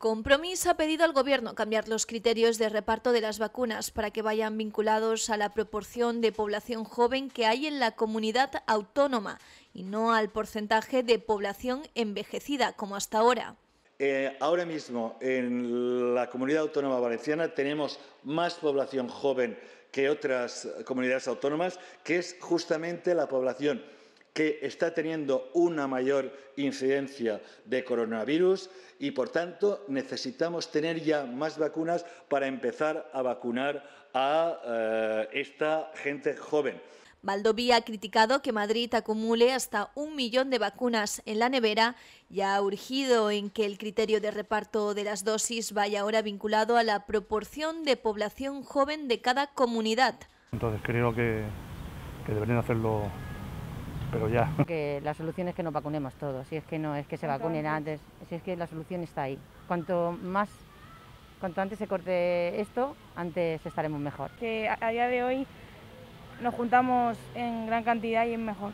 Compromís ha pedido al Gobierno cambiar los criterios de reparto de las vacunas para que vayan vinculados a la proporción de población joven que hay en la comunidad autónoma y no al porcentaje de población envejecida como hasta ahora. Eh, ahora mismo en la comunidad autónoma valenciana tenemos más población joven que otras comunidades autónomas, que es justamente la población que está teniendo una mayor incidencia de coronavirus y, por tanto, necesitamos tener ya más vacunas para empezar a vacunar a eh, esta gente joven. Valdoví ha criticado que Madrid acumule hasta un millón de vacunas en la nevera y ha urgido en que el criterio de reparto de las dosis vaya ahora vinculado a la proporción de población joven de cada comunidad. Entonces creo que, que deberían hacerlo pero ya. Que la solución es que nos vacunemos todos, si es que no es que se vacunen antes, si es que la solución está ahí. Cuanto más, cuanto antes se corte esto, antes estaremos mejor. Que a día de hoy nos juntamos en gran cantidad y es mejor.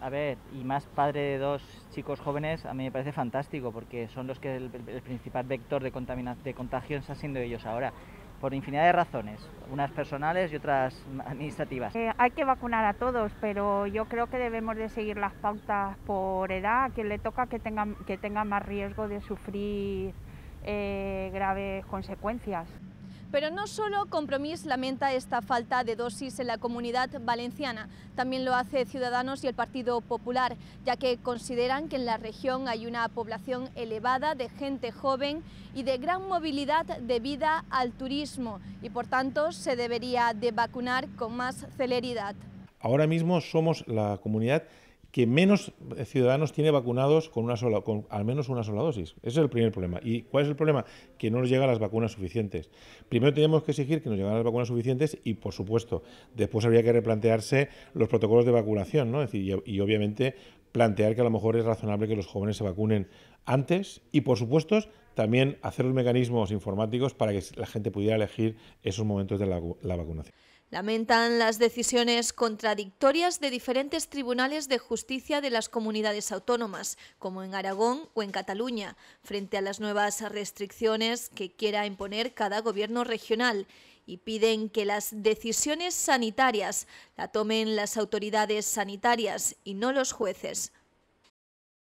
A ver, y más padre de dos chicos jóvenes, a mí me parece fantástico porque son los que el, principal vector de, de contagio está siendo ellos ahora por infinidad de razones, unas personales y otras administrativas. Eh, hay que vacunar a todos, pero yo creo que debemos de seguir las pautas por edad, a quien le toca que tenga, que tenga más riesgo de sufrir eh, graves consecuencias. Pero no solo Compromís lamenta esta falta de dosis en la comunidad valenciana, también lo hace Ciudadanos y el Partido Popular, ya que consideran que en la región hay una población elevada de gente joven y de gran movilidad debida al turismo y por tanto se debería de vacunar con más celeridad. Ahora mismo somos la comunidad que menos ciudadanos tiene vacunados con una sola, con al menos una sola dosis. Ese es el primer problema. ¿Y cuál es el problema? Que no nos llegan las vacunas suficientes. Primero tenemos que exigir que nos lleguen las vacunas suficientes y, por supuesto, después habría que replantearse los protocolos de vacunación, ¿no? decir, y, obviamente plantear que a lo mejor es razonable que los jóvenes se vacunen antes y, por supuesto, también hacer los mecanismos informáticos para que la gente pudiera elegir esos momentos de la vacunación. Lamentan las decisiones contradictorias de diferentes tribunales de justicia de las comunidades autónomas, como en Aragón o en Cataluña, frente a las nuevas restricciones que quiera imponer cada gobierno regional y piden que las decisiones sanitarias la tomen las autoridades sanitarias y no los jueces.